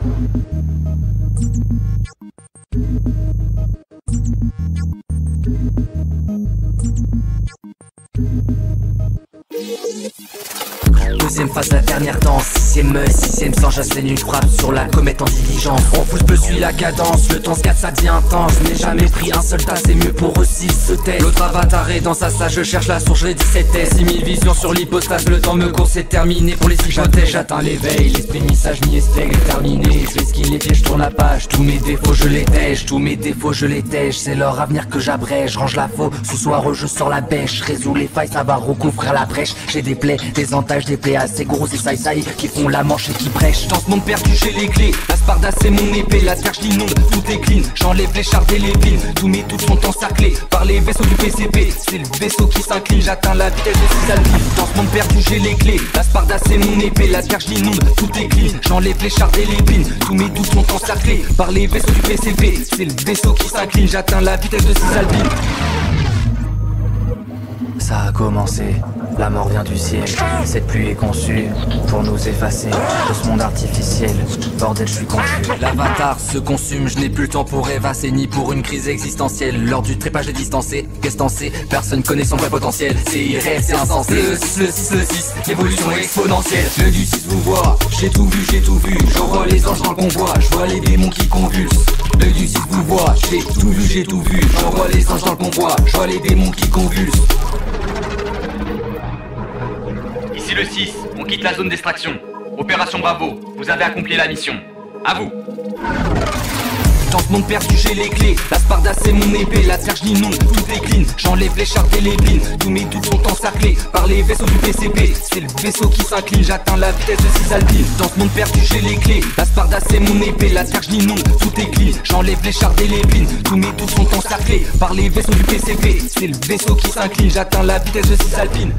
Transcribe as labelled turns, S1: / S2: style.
S1: Thank you. Sixième phase, la dernière danse. Sixième œil, sixième sang, j'assène une frappe sur la comète en diligence. On pousse peu suit la cadence, le temps se ça devient intense. N'ai jamais pris un seul tas, c'est mieux pour eux s'ils se taisent. L'autre avatar est dans sa salle, je cherche la source, je l'ai 17 S. 6000 visions sur l'hypostase, le temps me court, c'est terminé pour les hypothèses. J'atteins l'éveil, l'esprit message mi est terminé. Je fais ce qu'il est, je tourne la page. Tous mes défauts, je les tèche, tous mes défauts, je les tèche. C'est leur avenir que j'abrège, range la faux. Ce soir, je sors la bêche, résous les failles, ça va recouvrir la brèche. J'ai des plaies, des entailles, des plaies assez grosses et saï qui font la manche et qui brèchent. Dans ce monde perdu, j'ai les clés. La Sparda, c'est mon épée, la terre, j'inonde, tout est clean. J'enlève les chardes et les pines, tous mes doutes sont encerclés par les vaisseaux du PCP. C'est le vaisseau qui s'incline, j'atteins la vitesse de 6 alpines. Dans ce monde perdu, j'ai les clés. La Sparda, c'est mon épée, la terre, j'inonde, tout est. J'enlève les chardes et les pines, tous mes doutes sont encerclés par les vaisseaux du PCP. C'est le vaisseau qui s'incline, j'atteins la vitesse de 6 alpines. La mort vient du ciel. Cette pluie est conçue pour nous effacer de ce monde artificiel. Bordel, je suis confus. L'avatar se consume, je n'ai plus le temps pour rêvasser ni pour une crise existentielle. Lors du trépage est distancé, sais Personne connaît son vrai potentiel. C'est irréel, c'est insensé. Le 6, le 6, le 6, l'évolution exponentielle. Le du 6 vous voit, j'ai tout vu, j'ai tout vu. J'envoie les anges dans le convoi, je vois les démons qui convulsent. Le du 6 vous voit, j'ai tout vu, j'ai tout vu. J'envoie les anges dans le convoi, je vois les démons qui convulsent.
S2: 6, on quitte la zone d'extraction. Opération Bravo, vous avez accompli la mission. À vous.
S1: Ce monde perdu j'ai les clés. La Sparda c'est mon épée, la terre non tout clean J'enlève les chartes et les pines, tous mes doutes sont encerclés Par les vaisseaux du PCP, c'est le vaisseau qui s'incline J'atteins la vitesse de 6 alpines Dans ce monde perdu j'ai les clés. La Sparda c'est mon épée, la terre non tout clean J'enlève les chartes et les pines, tous mes doutes sont encerclés Par les vaisseaux du PCP, c'est le vaisseau qui s'incline J'atteins la vitesse de 6 alpines